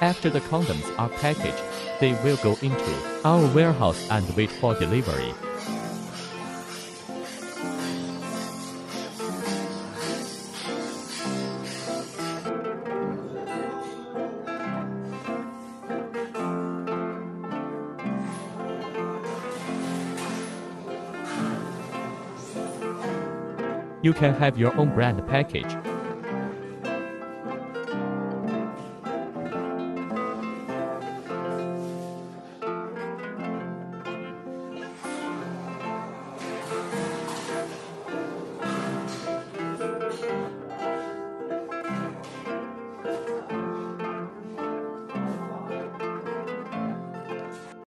After the condoms are packaged, they will go into our warehouse and wait for delivery. You can have your own brand package